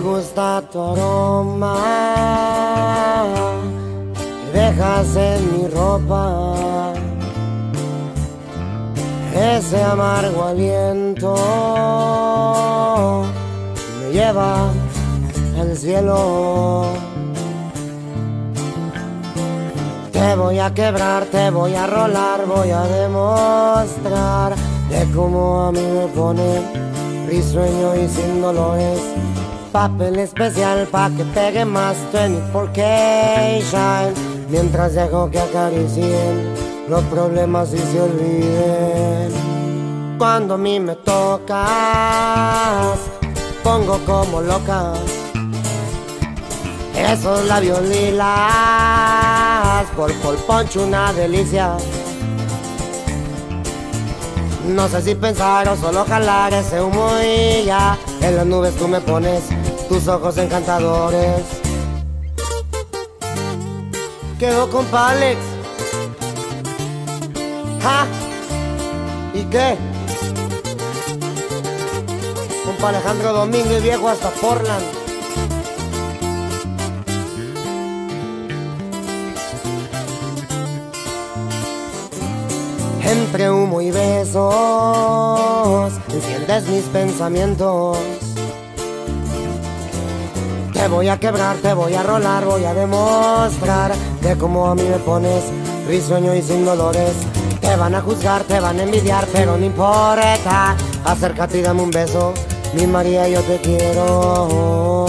gusta tu aroma que dejas en mi ropa. Ese amargo aliento me lleva al cielo. Te voy a quebrar, te voy a rolar, voy a demostrar de cómo a mí me pone risueño y sin dolores. Papel especial pa' que pegue más 24K shine. Mientras dejo que acaricien los problemas y se olviden. Cuando a mí me tocas Pongo como loca. Esos labios lilas Por Pol Poncho una delicia no sé si pensar o solo jalar ese humo y ya En las nubes tú me pones tus ojos encantadores Quedó con Alex ¿Ja? ¿Y qué? Compa Alejandro Domínguez viejo hasta Portland Entre humo y besos enciendes mis pensamientos. Te voy a quebrar, te voy a rolar, voy a demostrar que como a mí me pones risueño y sin dolores. Te van a juzgar, te van a envidiar, pero no importa. Acércate y dame un beso, mi María, yo te quiero.